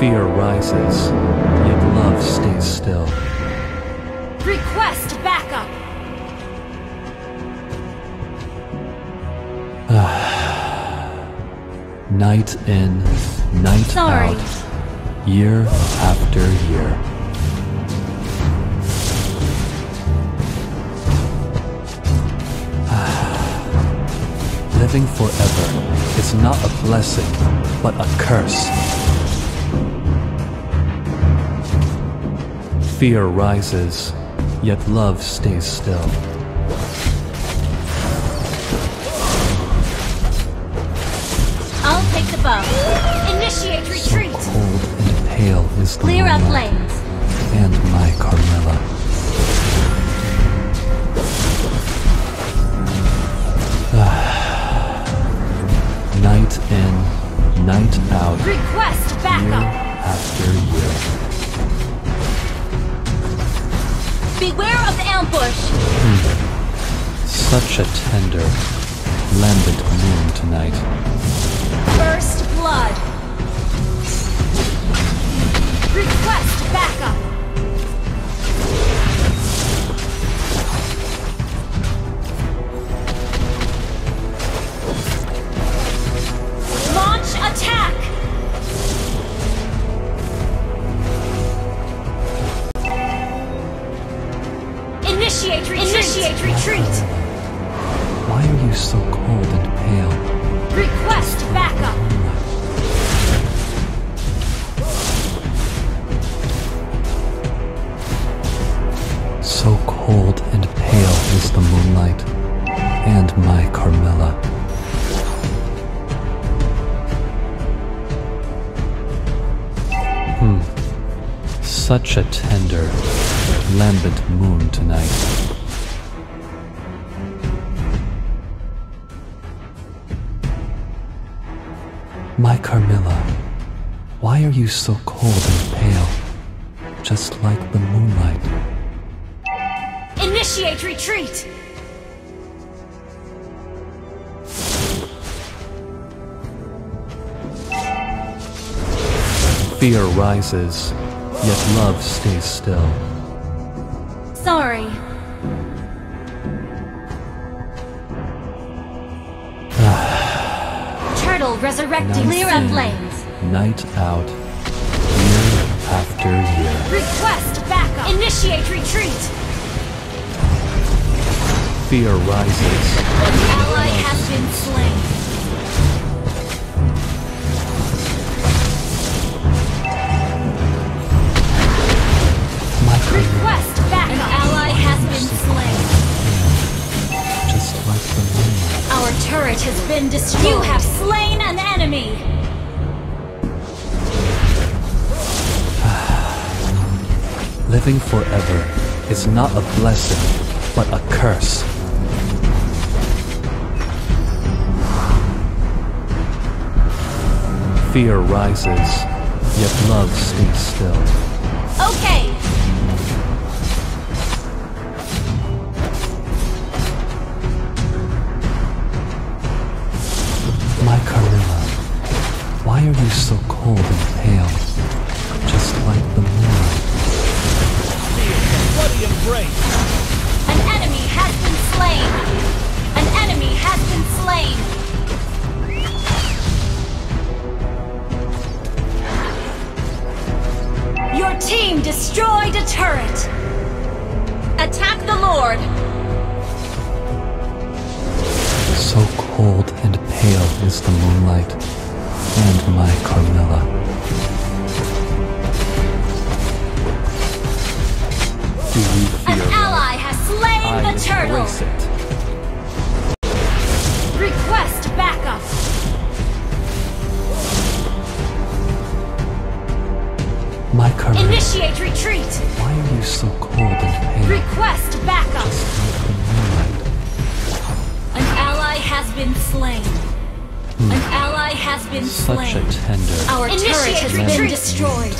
Fear rises, yet love stays still. Request backup! Night in, night Sorry. out, year after year. Living forever is not a blessing, but a curse. Fear rises, yet love stays still. I'll take the bow. Initiate retreat! Cold and pale is Clear up lanes. and my Carmilla. Ah. night in, night out, Request backup! Ambush! Such a tender, lambent moon tonight. First blood! Request backup! Such a tender, lambent moon tonight. My Carmilla, why are you so cold and pale? Just like the moonlight. Initiate retreat! Fear rises, yet love stays still. Sorry. Turtle resurrecting. Clear up lanes. Night out, year after year. Request backup. Initiate retreat. Fear rises, An ally has been slain. Has been destroyed. You have slain an enemy. Living forever is not a blessing, but a curse. Fear rises, yet love stays still. Okay. Why are you so cold and pale? Just like the moonlight. Bloody embrace! An enemy has been slain. An enemy has been slain. Your team destroyed a turret. Attack the Lord. So cold and pale is the moonlight, and my Carmilla. Do you An ally has slain I the turtle. it. Request backup. My Carmilla, Initiate retreat. why are you so cold and pale? Request backup. Just like the moonlight. An ally has been slain. Hmm. An ally has been Such slain. a tender, Our turret has been destroyed.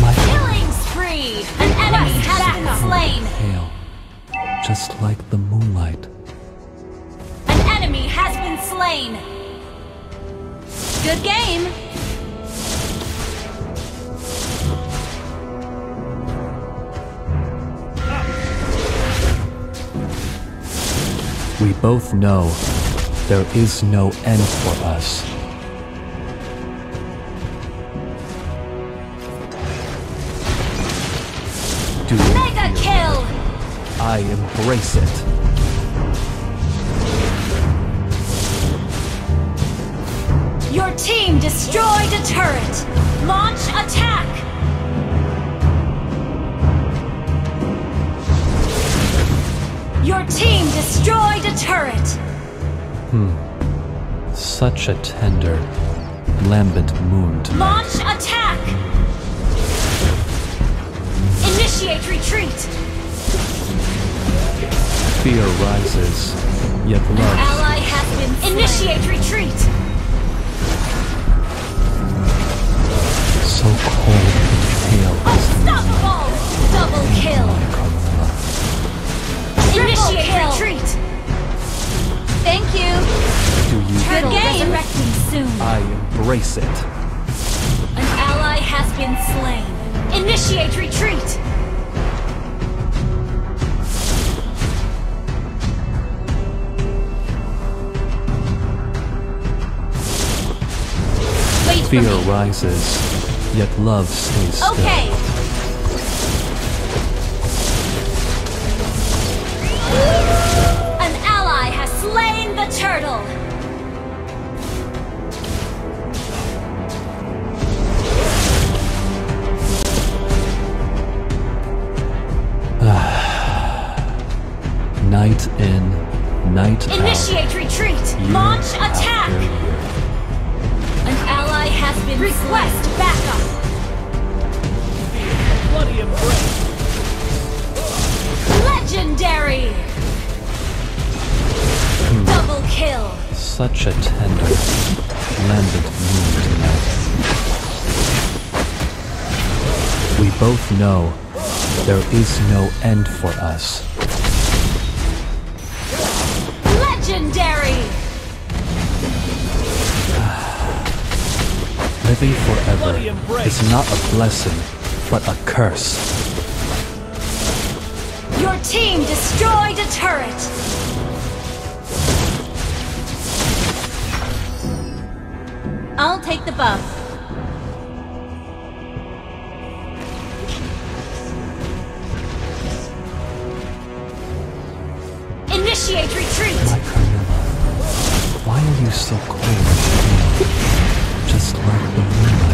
my Killing spree. An enemy has been slain. pale, just like the moonlight. An enemy has been slain. Good game. We both know there is no end for us. Do Mega kill. I embrace it. Your team destroyed a turret. Launch attack. Your team destroyed a turret. Hmm. Such a tender, lambent moon tonight. Launch attack. Initiate retreat. Fear rises, yet love. Ally has been slain. Initiate retreat. So cold embrace. An ally has been slain. Initiate retreat. Fear rises, yet love stays still. Okay. An ally has slain the turtle. Launch attack. An ally has been Request backup. Bloody embrace. Legendary. Double kill. Such a tender, lambent moon tonight. We both know there is no end for us. Living forever Bloody is not a blessing, but a curse. Your team destroyed a turret. I'll take the buff. Initiate retreat. My Carmilla, why are you so cold and pale? Just like the moonlight.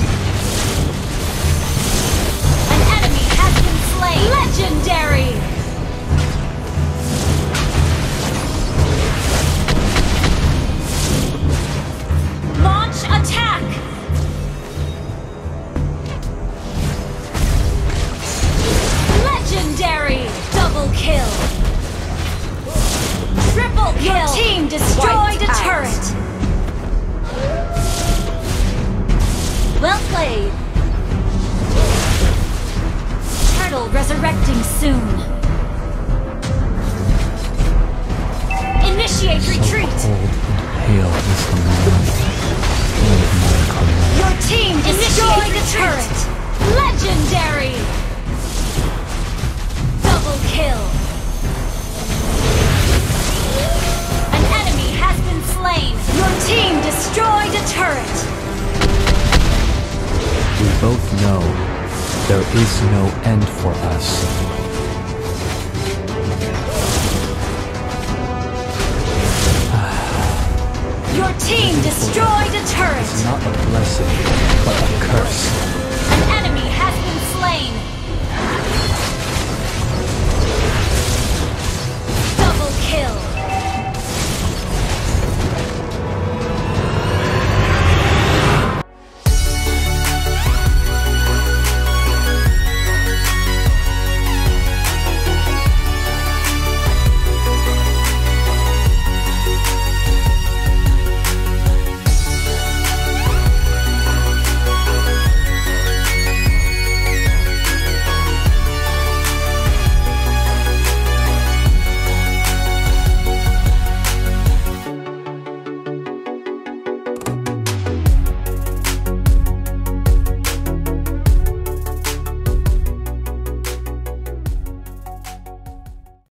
Turret. Legendary. Double kill. An enemy has been slain. Your team destroyed a turret. We both know there is no end for us. Your team destroyed a turret! It's not a blessing, but a curse.